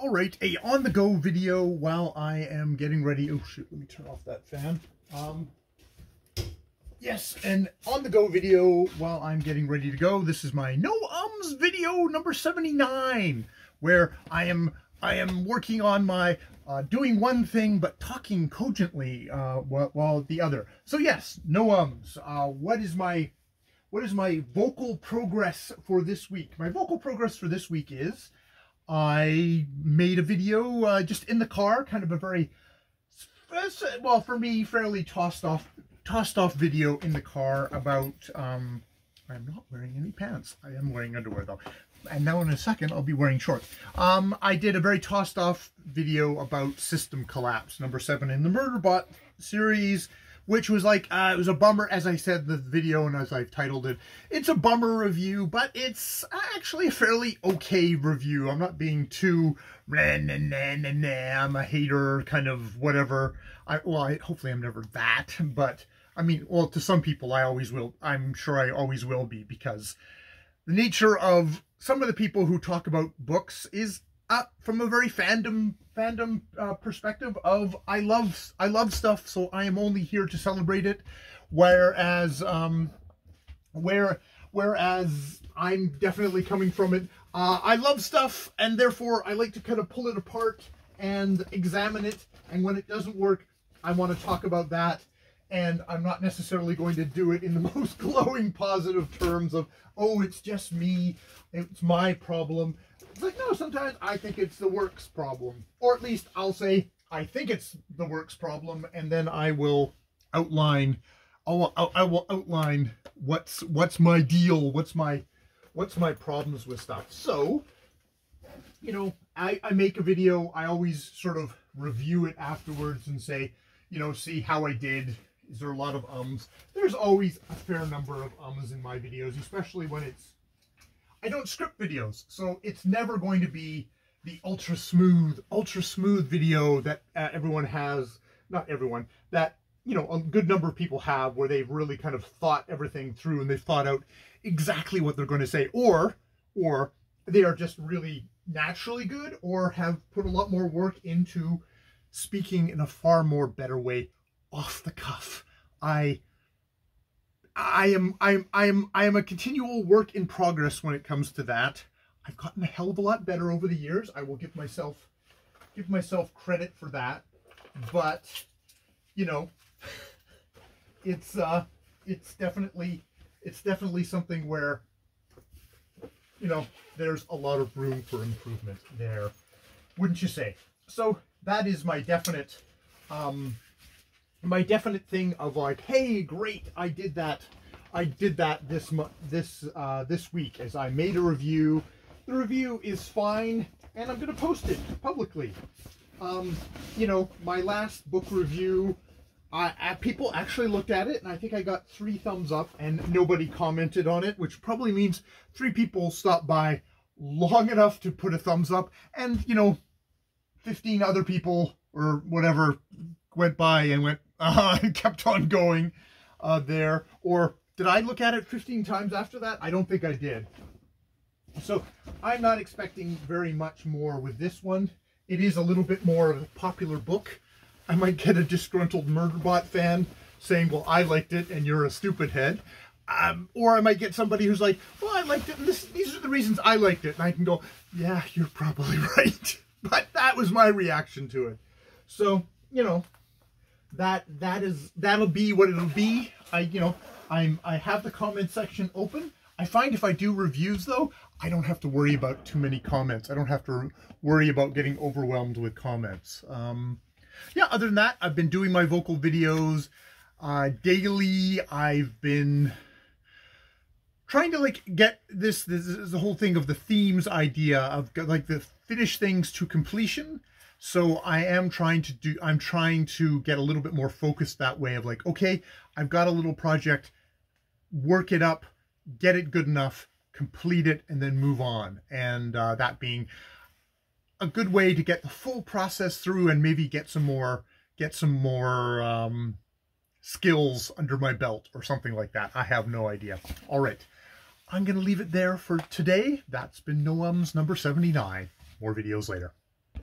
All right, a on-the-go video while I am getting ready. Oh shoot, let me turn off that fan. Um, yes, an on-the-go video while I'm getting ready to go. This is my no ums video number 79, where I am I am working on my uh, doing one thing but talking cogently uh, while, while the other. So yes, no ums. Uh, what is my what is my vocal progress for this week? My vocal progress for this week is I made a video uh, just in the car, kind of a very, well, for me, fairly tossed off, tossed off video in the car about, um, I'm not wearing any pants. I am wearing underwear though. And now in a second, I'll be wearing shorts. Um, I did a very tossed off video about system collapse, number seven in the Murderbot series which was like, uh, it was a bummer, as I said in the video and as I've titled it, it's a bummer review, but it's actually a fairly okay review. I'm not being too, nah, nah, nah, nah, nah, I'm a hater, kind of whatever. I, well, I, hopefully I'm never that, but I mean, well, to some people I always will, I'm sure I always will be, because the nature of some of the people who talk about books is uh, from a very fandom fandom uh, perspective of I love I love stuff, so I am only here to celebrate it. Whereas um, where whereas I'm definitely coming from it. Uh, I love stuff, and therefore I like to kind of pull it apart and examine it. And when it doesn't work, I want to talk about that. And I'm not necessarily going to do it in the most glowing positive terms of, oh, it's just me, it's my problem. No, sometimes I think it's the works problem. Or at least I'll say, I think it's the works problem, and then I will outline, I'll, I will outline what's what's my deal, what's my what's my problems with stuff. So, you know, I, I make a video, I always sort of review it afterwards and say, you know, see how I did. Is there a lot of ums? There's always a fair number of ums in my videos, especially when it's I don't script videos, so it's never going to be the ultra smooth, ultra smooth video that uh, everyone has, not everyone, that, you know, a good number of people have where they've really kind of thought everything through and they've thought out exactly what they're going to say, or, or they are just really naturally good or have put a lot more work into speaking in a far more better way off the cuff. I I am I'm I'm I am a continual work in progress when it comes to that. I've gotten a hell of a lot better over the years. I will give myself give myself credit for that. But you know, it's uh it's definitely it's definitely something where you know, there's a lot of room for improvement there. Wouldn't you say? So that is my definite um my definite thing of like, hey, great, I did that. I did that this this uh, this week as I made a review. The review is fine, and I'm going to post it publicly. Um, you know, my last book review, I, I, people actually looked at it, and I think I got three thumbs up, and nobody commented on it, which probably means three people stopped by long enough to put a thumbs up, and, you know, 15 other people or whatever went by and went, uh, kept on going uh, there. Or did I look at it 15 times after that? I don't think I did. So I'm not expecting very much more with this one. It is a little bit more of a popular book. I might get a disgruntled Murderbot fan saying, well, I liked it and you're a stupid head. Um, or I might get somebody who's like, well, I liked it and this, these are the reasons I liked it. And I can go, yeah, you're probably right. but that was my reaction to it. So, you know, that that is that'll be what it'll be. I you know I'm I have the comment section open. I find if I do reviews though, I don't have to worry about too many comments. I don't have to worry about getting overwhelmed with comments. Um, yeah, other than that, I've been doing my vocal videos uh, daily. I've been trying to like get this, this is the whole thing of the themes idea of like the finish things to completion so I am trying to do, I'm trying to get a little bit more focused that way of like, okay, I've got a little project, work it up, get it good enough, complete it, and then move on. And uh, that being a good way to get the full process through and maybe get some more, get some more um, skills under my belt or something like that. I have no idea. All right. I'm going to leave it there for today. That's been no ums number 79. More videos later.